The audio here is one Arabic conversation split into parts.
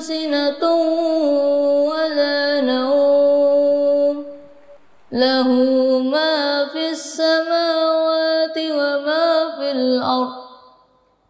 سنة ولا نوم له ما في السماوات وما في الأرض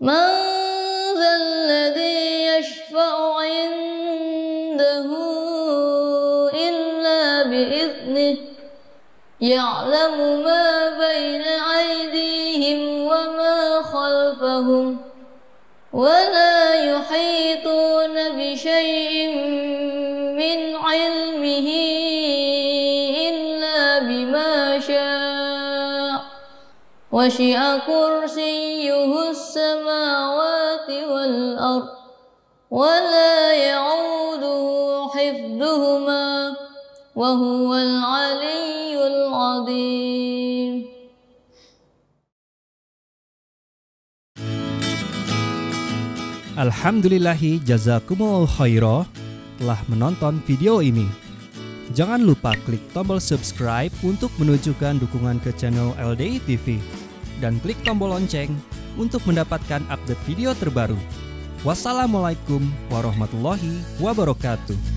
من ذا الذي يشفع عنده إلا بإذنه يعلم ما بين ولا يحيطون بشيء من علمه إلا بما شاء. وشئ كرسيه السماوات والأرض ولا يعوده حفظهما وهو العلي العظيم Alhamdulillahi jazakumul khairah telah menonton video ini. Jangan lupa klik tombol subscribe untuk menunjukkan dukungan ke channel LDI TV dan klik tombol lonceng untuk mendapatkan update video terbaru. Wassalamualaikum warahmatullahi wabarakatuh.